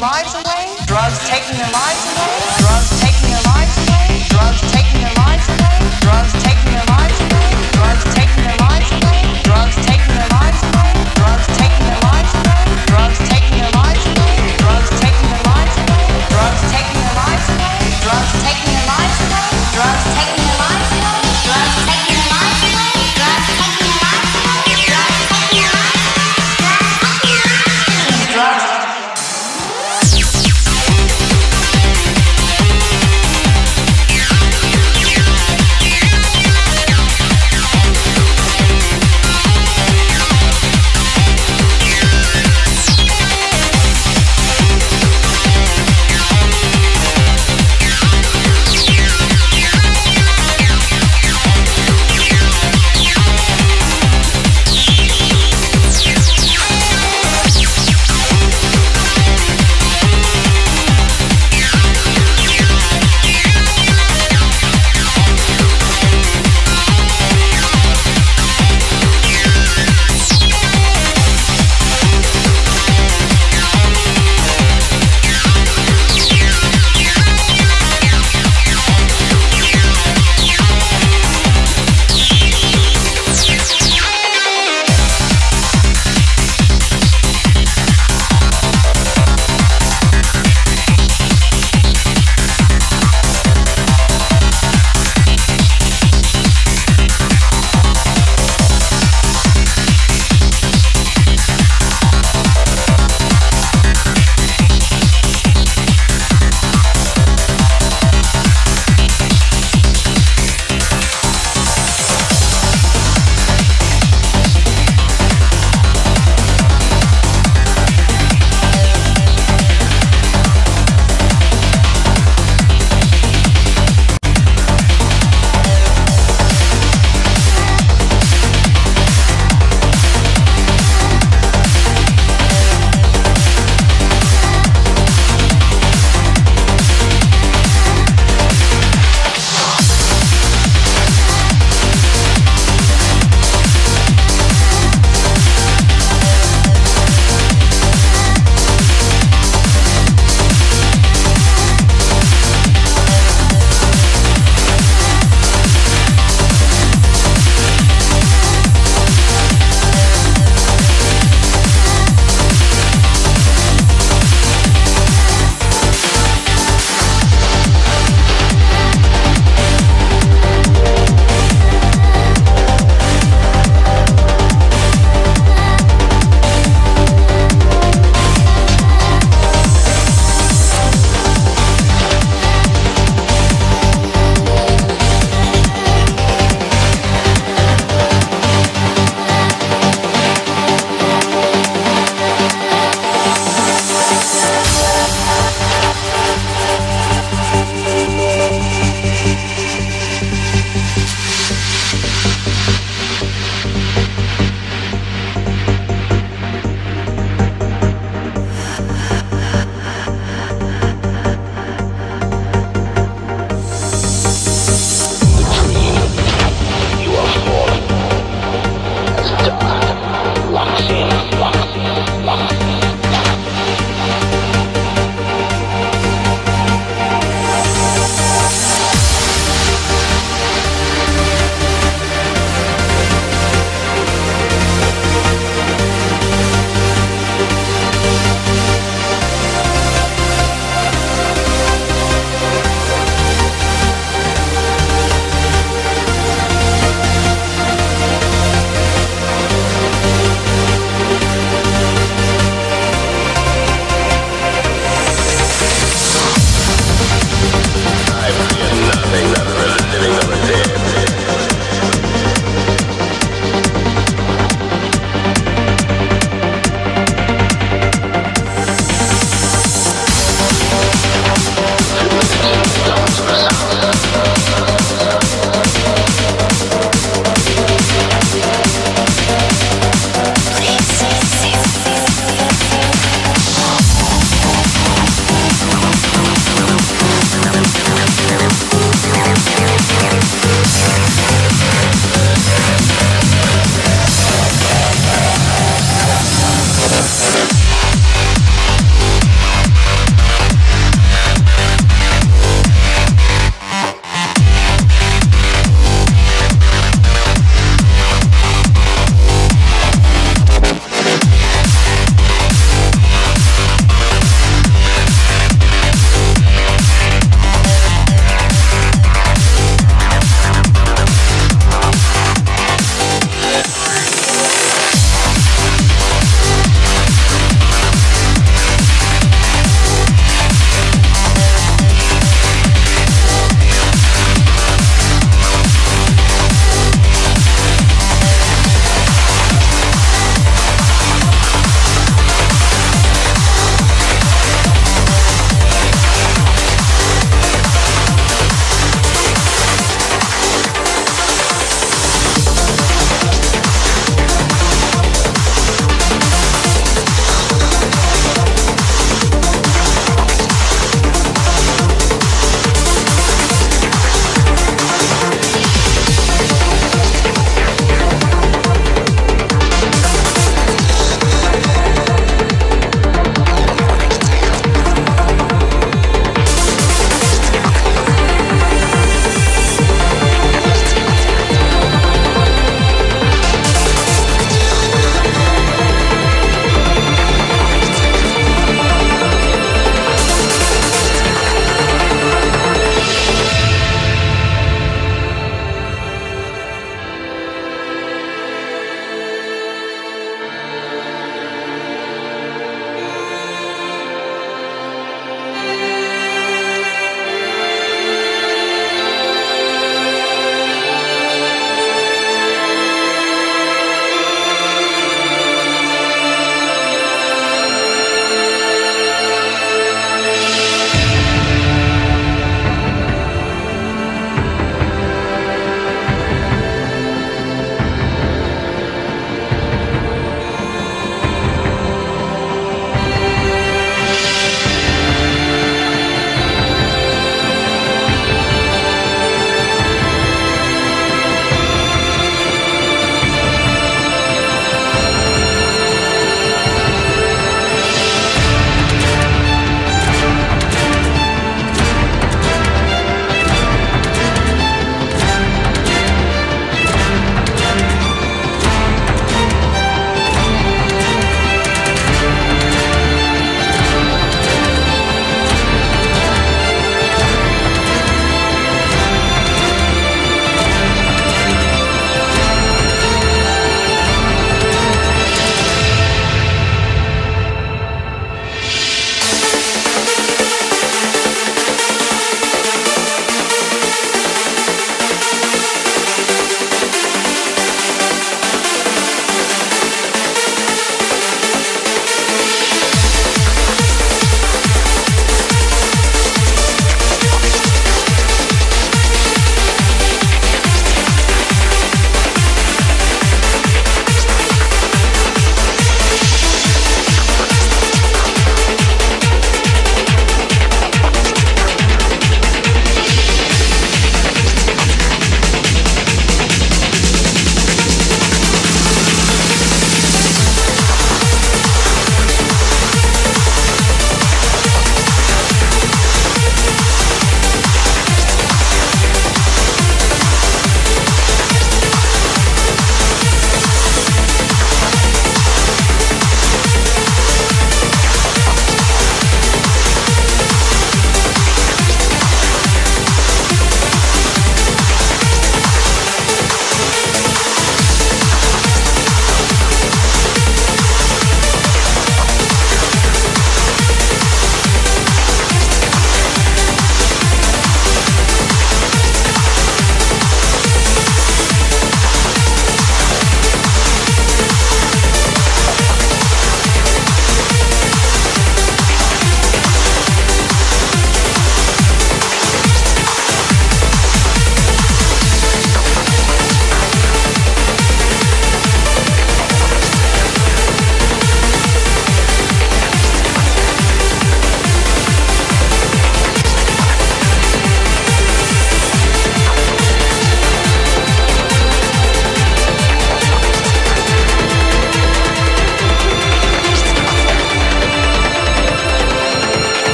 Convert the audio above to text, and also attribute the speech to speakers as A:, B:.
A: their lives away. Drugs taking their lives